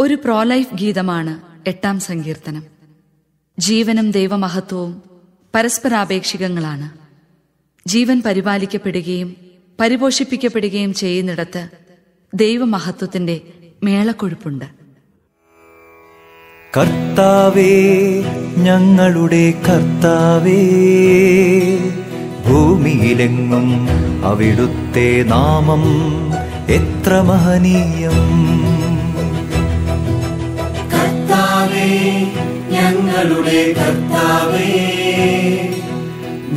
ഒരു പ്രോലൈഫ് ഗീതമാണ് എട്ടാം സങ്കീർത്തനം. ജീവനും ദൈവമഹത്വവും പരസ്പരാപേക്ഷികങ്ങളാണ്. ജീവൻ പരിപാലിക്കപ്പെടുകയും പരിപോഷിപ്പിക്കപ്പെടുകയും ചെയ്യുന്നിടത്ത് ദൈവമഹത്വത്തിന്റെ മേളക്കൊഴുപ്പുണ്ട്. കർത്താവേ ഞങ്ങളുടെ കർത്താവേ ഭൂമിയിലെങ്ങും അവിടുത്തെ നാമം എത്ര മഹനീയം. ഞങ്ങളുടെ കർത്താവേ.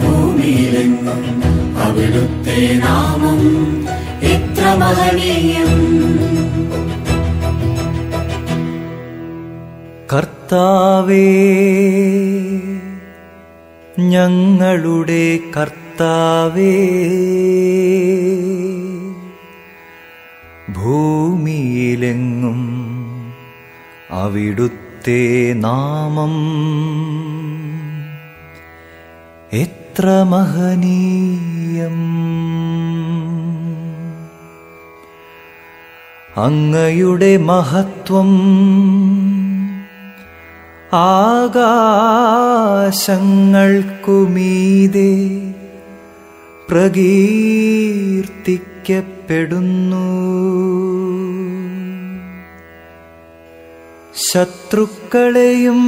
ഭൂമിയിലെങ്ങും അവിടുത്തെ നാമം എത്ര മഹനീയം. കർത്താവേ ഞങ്ങളുടെ കർത്താവേ. ഭൂമിയിലെങ്ങും അവിടുത്തെ നാമം. എത്ര മഹനീയം. അങ്ങയുടെ മഹത്വം ആകാശങ്ങൾക്കുമീതെ പ്രകീർത്തിക്കപ്പെടുന്നു. ശത്രുക്കളെയും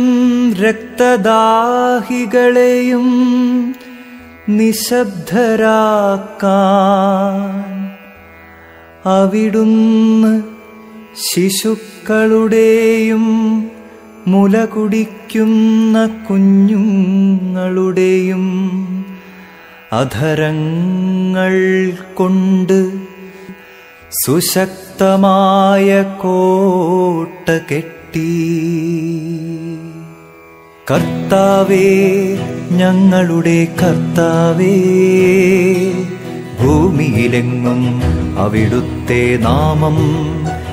രക്തദാഹികളെയും നിശബ്ദരാക്കാൻ അവിടുന്ന് ശിശുക്കളുടെയും മുല കുടിക്കുന്ന കുഞ്ഞുങ്ങളുടെയും അധരങ്ങൾ കൊണ്ട് സുശക്തമായ കോട്ട കെട്ടി കർത്താവേ ഞങ്ങളുടെ കർത്താവേ ഭൂമിയിലെങ്ങും അവിടുത്തെ നാമം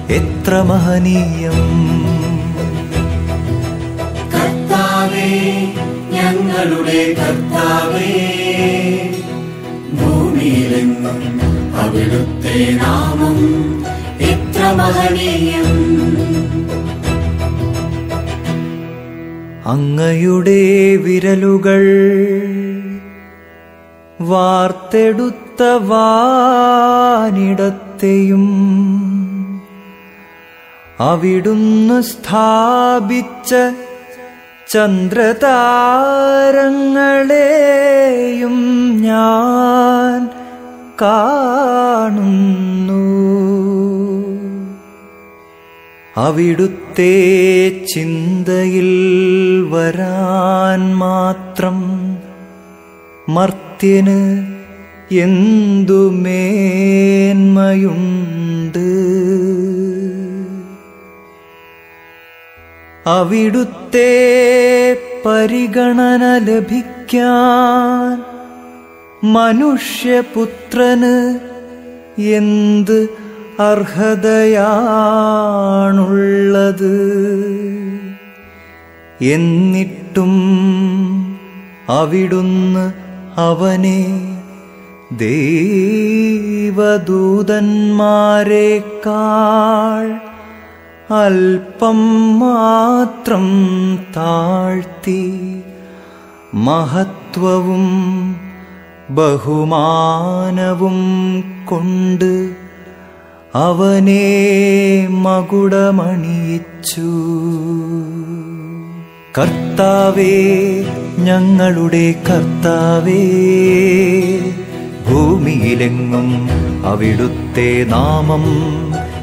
എത്ര മഹനീയം. കർത്താവേ ഞങ്ങളുടെ കർത്താവേ ഭൂമിയിലെങ്ങും അവിടുത്തെ നാമം എത്ര മഹനീയം. അങ്ങയുടെ വിരലുകൾ വാർത്തെടുത്ത വാനിടത്തെയും അവിടുന്ന് സ്ഥാപിച്ച ചന്ദ്രതാരങ്ങളെയും ഞാൻ കാണുന്നു. അവിടുത്തെ ചിന്തയിൽ വരാൻ മാത്രം മർത്യന് എന്തു മേന്മയുണ്ട്? അവിടുത്തെ പരിഗണന ലഭിക്കാൻ മനുഷ്യപുത്രന് എന്ത് അർഹതയാണുള്ളത്. എന്നിട്ടും അവിടുന്ന് അവനെ ദേവദൂതന്മാരെക്കാൾ അല്പം മാത്രം താഴ്ത്തി മഹത്വവും ബഹുമാനവും കൊണ്ട് അവനെ മകുടമണിയിച്ചു. കർത്താവേ ഞങ്ങളുടെ കർത്താവേ ഭൂമിയിലെങ്ങും അവിടുത്തെ നാമം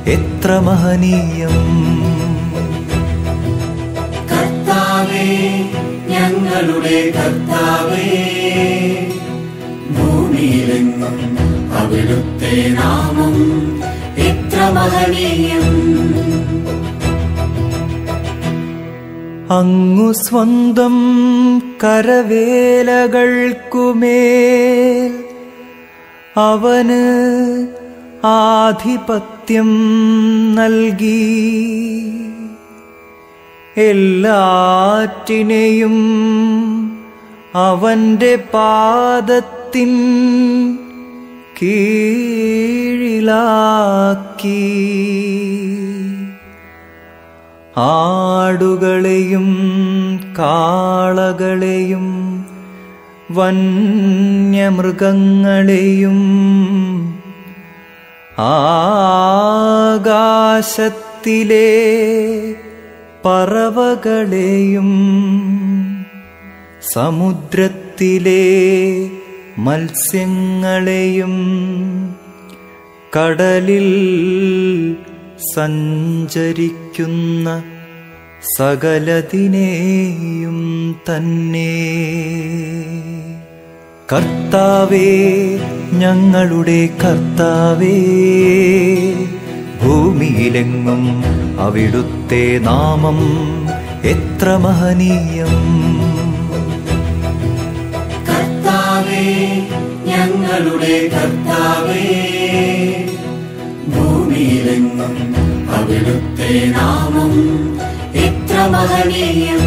എത്ര മഹനീയം. കർത്താവേ ഞങ്ങളുടെ കർത്താവേ ഭൂമിയിലെങ്ങും അവിടുത്തെ നാമം അങ്ങു സ്വന്തം കരവേലകൾക്കുമേൽ അവന് ആധിപത്യം നൽകി. എല്ലാറ്റിനെയും അവന്റെ പാദത്തിൻ കീഴിലാക്കി. ആടുകളെയും കാളകളെയും വന്യമൃഗങ്ങളെയും ആകാശത്തിലെ പറവകളെയും സമുദ്രത്തിലെ മത്സ്യങ്ങളെയും കടലിൽ സഞ്ചരിക്കുന്ന സകലതിനെയും തന്നെ. കർത്താവേ ഞങ്ങളുടെ കർത്താവേ ഭൂമിയിലെങ്ങും അവിടുത്തെ നാമം എത്ര മഹനീയം. ഞങ്ങളുടെ കർത്താവേ ഭൂമിയിലെങ്ങും അവിടുത്തെ നാമം എത്ര മഹനീയം.